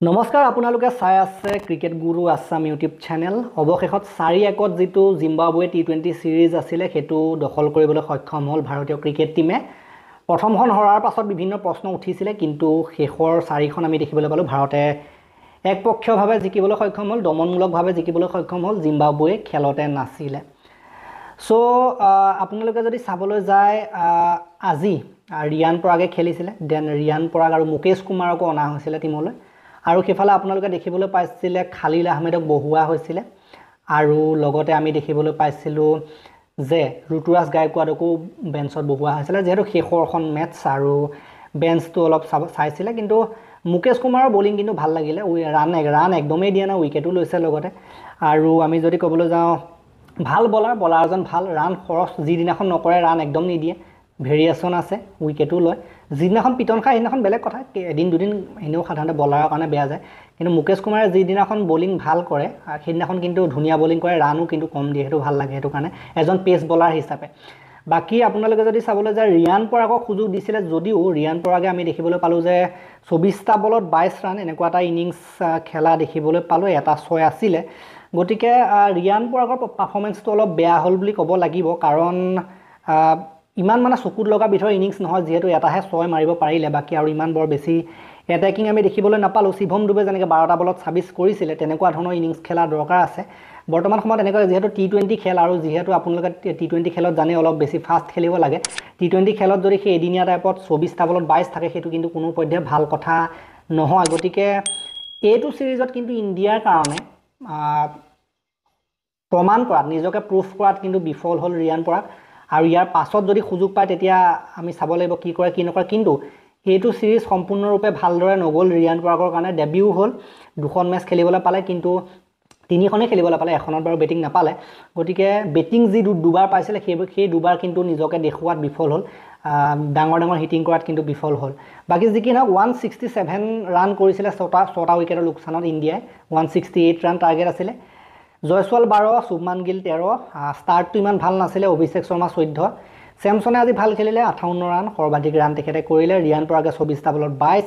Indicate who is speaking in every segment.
Speaker 1: নমস্কাৰ আপোনালোকে চাই আছে ক্ৰিকেট গুৰু আছাম ইউটিউব চেনেল অৱশেষত চাৰি একত যিটো জিম্বাবুৱে টি টুৱেণ্টি ছিৰিজ আছিলে সেইটো দখল কৰিবলৈ সক্ষম হ'ল ভাৰতীয় ক্ৰিকেট টীমে প্ৰথমখন হৰাৰ পাছত বিভিন্ন প্ৰশ্ন উঠিছিলে কিন্তু শেষৰ চাৰিখন আমি দেখিবলৈ পালোঁ ভাৰতে একপক্ষীয়ভাৱে জিকিবলৈ সক্ষম হ'ল দমনমূলকভাৱে জিকিবলৈ সক্ষম হ'ল জিম্বাবুৱে খেলতে নাছিলে। চ' আপোনালোকে যদি চাবলৈ যায় আজি ৰিয়ান পৰাগে খেলিছিলে দেন ৰিয়ান পৰাগ আৰু মুকেশ কুমাৰকো অনা হৈছিলে টীমলৈ আৰু সেইফালে আপোনালোকে দেখিবলৈ পাইছিলে খালিল আহমেদক বহোৱা হৈছিলে। আৰু লগতে আমি দেখিবলৈ পাইছিলোঁ যে ঋতুৰাজ গায়কোৱাদকো বেঞ্চত বহোৱা হৈছিলে যিহেতু শেষৰখন মেটছ আৰু বেঞ্চটো অলপ চাব চাইছিলে। কিন্তু মুকেশ কুমাৰৰ বলিং কিন্তু ভাল লাগিলে। ৰাণ ৰাণ একদমেই দিয়া নাই উইকেটো লৈছে লগতে। আৰু আমি যদি ক'বলৈ যাওঁ ভাল বলাৰ বলাৰজন ভাল ৰাণ খৰচ যিদিনাখন নকৰে ৰাণ একদম নিদিয়ে। ভেৰিয়েশ্যন আছে উইকেটো লয়। যিদিনাখন পিটন খায় সেইদিনাখন বেলেগ কথা। এদিন দুদিন এনেও সাধাৰণতে বলাৰৰ কাৰণে বেয়া যায়। কিন্তু মুকেশ কুমাৰে যিদিনাখন বলিং ভাল কৰে সেইদিনাখন কিন্তু ধুনীয়া বলিং কৰে ৰানো কিন্তু কম দিয়ে সেইটো ভাল লাগে সেইটো কাৰণে এজন পেচ বলাৰ হিচাপে। বাকী আপোনালোকে যদি চাবলৈ যায় ৰিয়ান পৰাগক সুযোগ দিছিলে যদিও ৰিয়ান পৰাগে আমি দেখিবলৈ পালোঁ যে চৌবিছটা বলত বাইছ ৰাণ এনেকুৱা এটা ইনিংছ খেলা দেখিবলৈ পালোঁ এটা ছয় আছিলে। গতিকে ৰিয়ান পৰাগৰ পাৰফৰ্মেঞ্চটো অলপ বেয়া হ'ল বুলি ক'ব লাগিব কাৰণ ইমান মানে চকুত লগা বিধৰ ইনিংছ নহয় যিহেতু এটাহে ছয় মাৰিব পাৰিলে বাকী আৰু ইমান বৰ বেছি এটেকিং আমি দেখিবলৈ নাপালোঁ। শিৱম ডুবে যেনেকৈ বাৰটা বলত ছাব্বিছ কৰিছিলে তেনেকুৱা ধৰণৰ ইনিংছ খেলা দৰকাৰ আছে। বৰ্তমান সময়ত এনেকুৱা যিহেতু টি টুৱেণ্টি খেল আৰু যিহেতু আপোনালোকে টি টুৱেণ্টি খেলত জানে অলপ বেছি ফাষ্ট খেলিব লাগে। টি টুৱেণ্টি খেলত যদি সেই এদিনীয়া টাইপত চৌবিছটা বলত বাইছ থাকে সেইটো কিন্তু কোনো পধ্যে ভাল কথা নহয়। গতিকে এইটো ছিৰিজত কিন্তু ইণ্ডিয়াৰ কাৰণে প্ৰমাণ কৰাত নিজকে প্ৰুফ কৰাত কিন্তু বিফল হ'ল ৰিয়ান পৰাগ। আৰু ইয়াৰ পাছত যদি সুযোগ পায় তেতিয়া আমি চাব লাগিব কি কৰে কি নকৰে। কিন্তু এইটো ছিৰিজ সম্পূৰ্ণৰূপে ভালদৰে নগ'ল। ৰিয়ান পৰাগৰ কাৰণে ডেবিউ হ'ল। দুখন মেচ খেলিবলৈ পালে কিন্তু তিনিখনেই খেলিবলৈ পালে। এখনত বাৰু বেটিং নাপালে। গতিকে বেটিং যি দুবাৰ পাইছিলে সেই সেই দুবাৰ কিন্তু নিজকে দেখুওৱাত বিফল হ'ল। ডাঙৰ ডাঙৰ হিটিং কৰাত কিন্তু বিফল হ'ল। বাকী যি কি নহওক ওৱান ছিক্সটি ছেভেন ৰাণ কৰিছিলে ছটা ছটা উইকেটৰ লোকচানত ইণ্ডিয়াই। One sixty eight run target আছিলে। জয়ছোৱাল বাৰ শুভমান গিল তেৰ ষ্টাৰ্টটো ইমান ভাল নাছিলে অভিষেক শৰ্মা চৈধ্য। চেমছনে আজি ভাল খেলিলে আঠাৱন্ন ৰাণ সৰ্বাধিক ৰাণ তেখেতে কৰিলে ৰিয়ান পৰাগে চৌবিছটা বলত বাইছ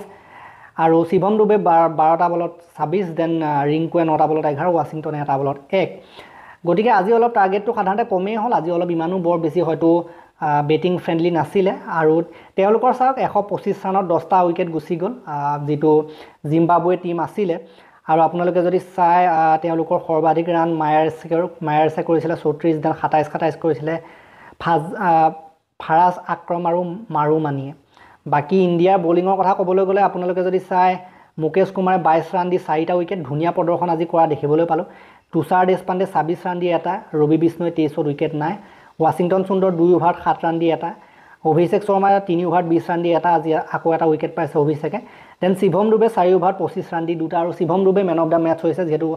Speaker 1: আৰু শিৱম ডুবে বাৰ বাৰটা বলত ছাব্বিছ দেন ৰিংকুৱে নটা বলত এঘাৰ ৱাশ্বিংটনে এটা বলত এক। গতিকে আজি অলপ টাৰ্গেটটো সাধাৰণতে কমেই হ'ল আজি অলপ ইমানো বৰ বেছি হয়তো বেটিং ফ্ৰেণ্ডলি নাছিলে আৰু তেওঁলোকৰ চাওক এশ পঁচিছ ৰাণত দহটা উইকেট গুচি গ'ল যিটো জিম্বাবুৱে টীম আছিলে। আৰু আপোনালোকে যদি চাই তেওঁলোকৰ সৰ্বাধিক ৰাণ মায়াৰ্ছে মায়াৰ্ছে কৰিছিলে চৌত্ৰিছ দেন সাতাইছ সাতাইছ কৰিছিলে ফাজ ফাৰাজ আক্ৰম আৰু মাৰুমানীয়ে। বাকী ইণ্ডিয়াৰ বলিঙৰ কথা ক'বলৈ গ'লে আপোনালোকে যদি চাই মুকেশ কুমাৰে বাইছ ৰাণ দি চাৰিটা উইকেট ধুনীয়া প্ৰদৰ্শন আজি কৰা দেখিবলৈ পালোঁ। তুষাৰ দেশপাণ্ডে ছাব্বিছ ৰাণ দি এটা ৰবি বিষ্ণুৱে তেইছত উইকেট নাই। ৱাশ্বিংটন সুন্দৰ দুই অভাৰত সাত ৰাণ দি এটা। অভিষেক শৰ্মাই তিনি অভাৰত বিছ ৰাণ দি এটা আজি আকৌ এটা উইকেট পাইছে অভিষেকে। দেন শিৱম ডুবে চাৰি অভাৰত পঁচিছ ৰাণ দি দুটা আৰু Shivam Dube man of the match হৈছে যিহেতু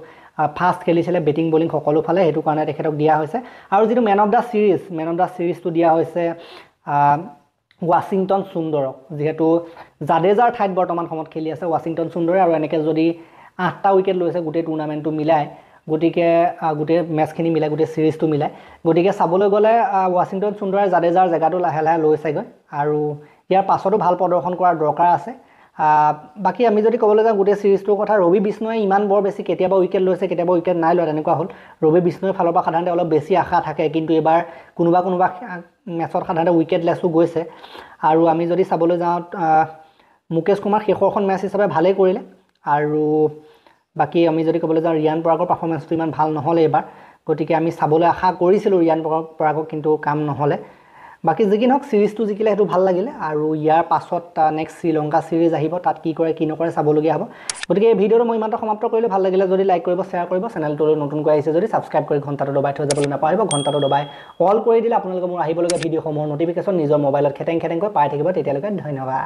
Speaker 1: ফাষ্ট খেলিছিলে বেটিং বলিং সকলো ফালে সেইটো কাৰণে তেখেতক দিয়া হৈছে। আৰু যিটো man of the series man of the ছিৰিজটো দিয়া হৈছে ৱাশ্বিংটন সুন্দৰক যিহেতু জাডেজাৰ ঠাইত বৰ্তমান সময়ত খেলি আছে ৱাশ্বিংটন সুন্দৰে আৰু এনেকৈ যদি আঠটা উইকেট লৈছে গোটেই টুৰ্ণামেণ্টটো মিলাই গতিকে গোটেই মেটচখিনি মিলাই গোটেই ছিৰিজটো মিলাই। গতিকে চাবলৈ গ'লে ৱাশ্বিংটন সুন্দৰে জাডেজাৰ জেগাটো লাহে লাহে লৈছেগৈ আৰু ইয়াৰ পাছতো ভাল প্ৰদৰ্শন কৰাৰ দৰকাৰ আছে। বাকী আমি যদি ক'বলৈ যাওঁ গোটেই ছিৰিজটোৰ কথা ৰবি বিষ্ণুৱে ইমান বৰ বেছি কেতিয়াবা উইকেট লৈছে কেতিয়াবা উইকেট নাই লোৱা তেনেকুৱা হ'ল। ৰবি বিষ্ণুৰ ফালৰ পৰা সাধাৰণতে অলপ বেছি আশা থাকে কিন্তু এইবাৰ কোনোবা কোনোবা মেটছত সাধাৰণতে উইকেট লেছো গৈছে। আৰু আমি যদি চাবলৈ যাওঁ মুকেশ কুমাৰ শেষৰখন মেটচ হিচাপে ভালেই কৰিলে। আৰু বাকী আমি যদি ক'বলৈ যাওঁ ৰিয়ান পৰাগৰ পাৰফৰ্মেঞ্চটো ইমান ভাল নহ'লে এইবাৰ। গতিকে আমি চাবলৈ আশা কৰিছিলোঁ ৰিয়ান পৰাগক কিন্তু কাম নহ'লে। বাকী যি কি নহওক ছিৰিজটো জিকিলে সেইটো ভাল লাগিলে আৰু ইয়াৰ পাছত নেক্সট শ্ৰীলংকা ছিৰিজ আহিব তাত কি কৰে কি নকৰে চাবলগীয়া হ'ব। গতিকে এই ভিডিঅ'টো মই ইমানটো সমাপ্ত কৰিলোঁ। ভাল লাগিলে যদি লাইক কৰিব শ্বেয়াৰ কৰিব চেনেলটোলৈ নতুনকৈ আহিছে যদি ছাবস্ক্ৰাইব কৰি ঘণ্টাটো দবাই থৈ যাবলৈ নাপাহৰিব। ঘণ্টাটো দবাই অল কৰি দিলে আপোনালোকে মোৰ আহিবলগীয়া ভিডিঅ'সমূহৰ নটিফিকেশ্যন নিজৰ মোবাইলত খেটেং খেটেংকৈ পাই থাকিব। তেতিয়ালৈকে ধন্যবাদ।